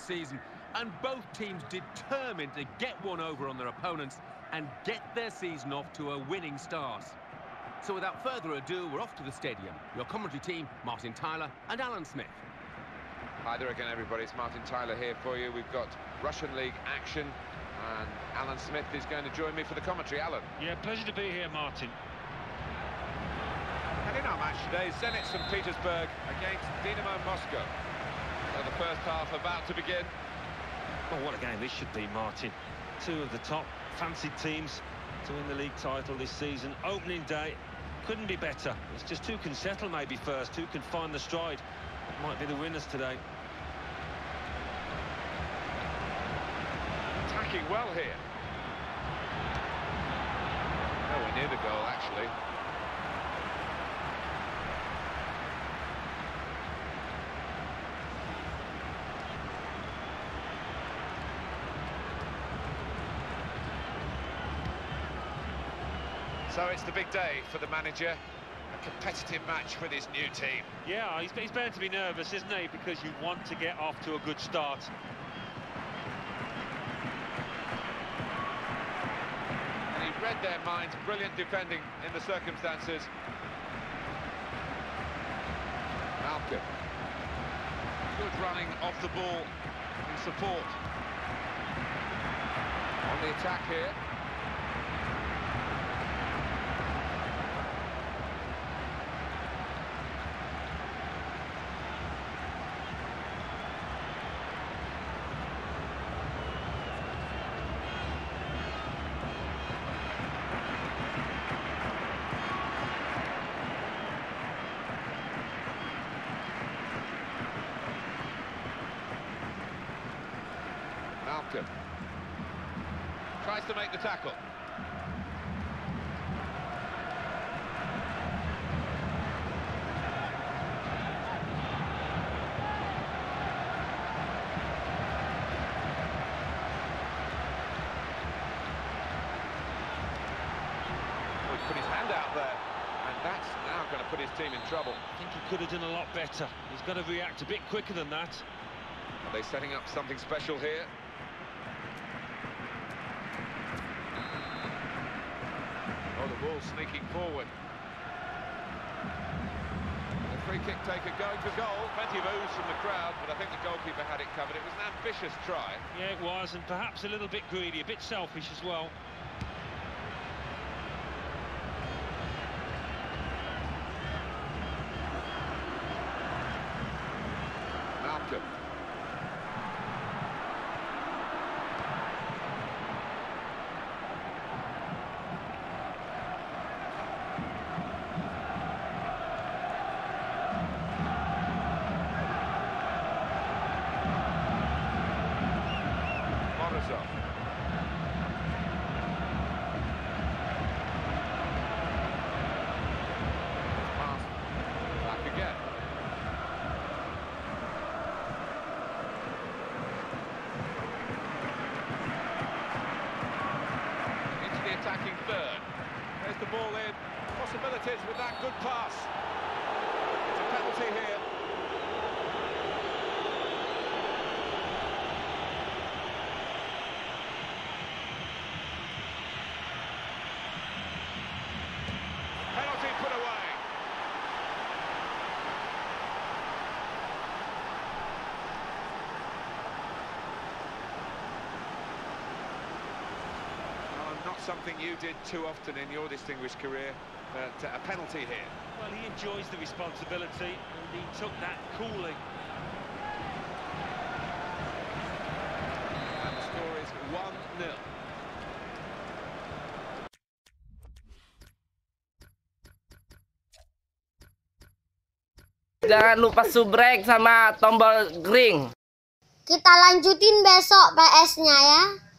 season, and both teams determined to get one over on their opponents and get their season off to a winning start. So without further ado, we're off to the stadium. Your commentary team, Martin Tyler and Alan Smith. Hi there again, everybody. It's Martin Tyler here for you. We've got Russian League action, and Alan Smith is going to join me for the commentary. Alan. Yeah, pleasure to be here, Martin. And in our match today, Zenit St. Petersburg against Dynamo Moscow. So the first half about to begin. Well, what a game this should be, Martin. Two of the top fancied teams to win the league title this season. Opening day, couldn't be better. It's just who can settle maybe first, who can find the stride. That might be the winners today. Attacking well here. Nowhere near the goal, actually. So it's the big day for the manager. A competitive match with his new team. Yeah, he's, he's bound to be nervous, isn't he? Because you want to get off to a good start. And he read their minds. Brilliant defending in the circumstances. Malcom. Good running off the ball in support. On the attack here. Malcom. Tries to make the tackle. He put his hand out there, and that's now going to put his team in trouble. I think he could have done a lot better. He's got to react a bit quicker than that. Are they setting up something special here? Oh, the ball sneaking forward. The free kick taker going for goal. Plenty of oohs from the crowd, but I think the goalkeeper had it covered. It was an ambitious try. Yeah, it was, and perhaps a little bit greedy, a bit selfish as well. Malcom. Morozov. Pass. Back again. into the attacking third. There's the ball in. With that good pass. It's a penalty here. Penalty put away. Not something you did too often in your distinguished career, but uh, a penalty here. Well, he enjoys the responsibility, and he took that coolly. And the score is 1-0. Jangan lupa subrek sama tombol green. Kita lanjutin besok PS-nya ya.